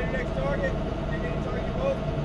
your next target. Take any target you.